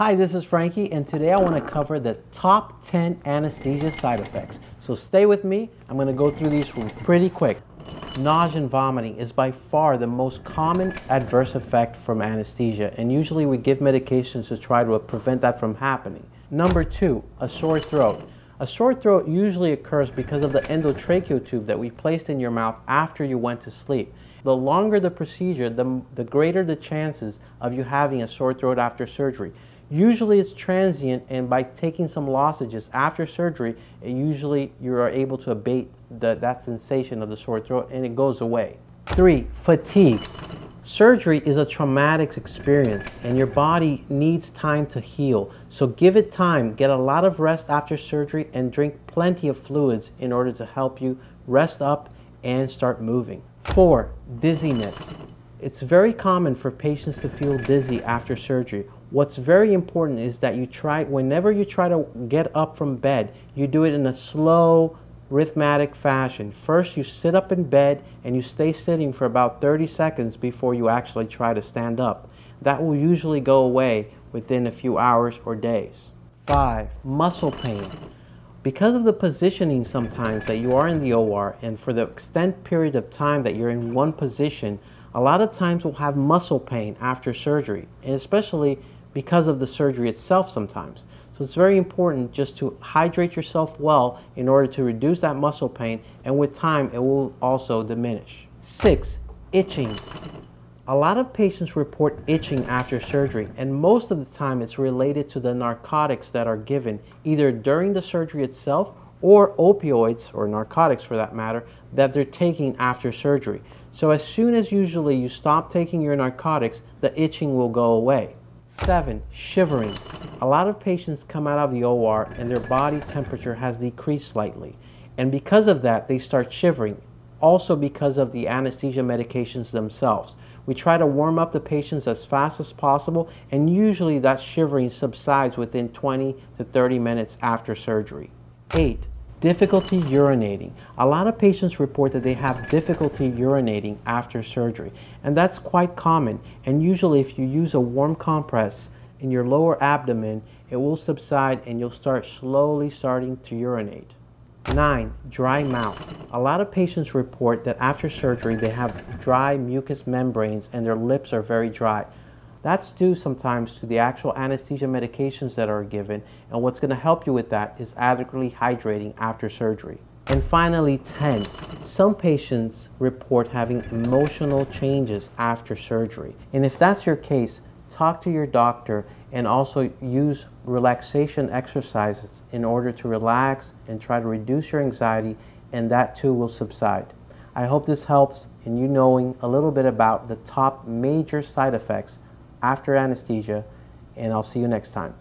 Hi, this is Frankie, and today I want to cover the top 10 anesthesia side effects. So stay with me. I'm going to go through these pretty quick. Nausea and vomiting is by far the most common adverse effect from anesthesia, and usually we give medications to try to prevent that from happening. Number two, a sore throat. A sore throat usually occurs because of the endotracheal tube that we placed in your mouth after you went to sleep. The longer the procedure, the, the greater the chances of you having a sore throat after surgery. Usually it's transient and by taking some lozenges after surgery, usually you are able to abate the, that sensation of the sore throat and it goes away. Three, fatigue. Surgery is a traumatic experience and your body needs time to heal. So give it time, get a lot of rest after surgery and drink plenty of fluids in order to help you rest up and start moving. Four, dizziness. It's very common for patients to feel dizzy after surgery. What's very important is that you try, whenever you try to get up from bed, you do it in a slow, rhythmic fashion. First, you sit up in bed and you stay sitting for about 30 seconds before you actually try to stand up. That will usually go away within a few hours or days. Five, muscle pain. Because of the positioning sometimes that you are in the OR and for the extended period of time that you're in one position, a lot of times we'll have muscle pain after surgery, and especially because of the surgery itself sometimes. So it's very important just to hydrate yourself well in order to reduce that muscle pain, and with time, it will also diminish. Six, itching. A lot of patients report itching after surgery, and most of the time it's related to the narcotics that are given either during the surgery itself or opioids, or narcotics for that matter, that they're taking after surgery. So as soon as usually you stop taking your narcotics, the itching will go away. Seven, shivering. A lot of patients come out of the OR and their body temperature has decreased slightly. And because of that, they start shivering. Also because of the anesthesia medications themselves. We try to warm up the patients as fast as possible and usually that shivering subsides within 20 to 30 minutes after surgery. Eight, Difficulty urinating. A lot of patients report that they have difficulty urinating after surgery, and that's quite common. And usually, if you use a warm compress in your lower abdomen, it will subside and you'll start slowly starting to urinate. 9. Dry mouth. A lot of patients report that after surgery they have dry mucous membranes and their lips are very dry. That's due sometimes to the actual anesthesia medications that are given, and what's going to help you with that is adequately hydrating after surgery. And finally, 10. Some patients report having emotional changes after surgery. And if that's your case, talk to your doctor and also use relaxation exercises in order to relax and try to reduce your anxiety, and that too will subside. I hope this helps in you knowing a little bit about the top major side effects after anesthesia, and I'll see you next time.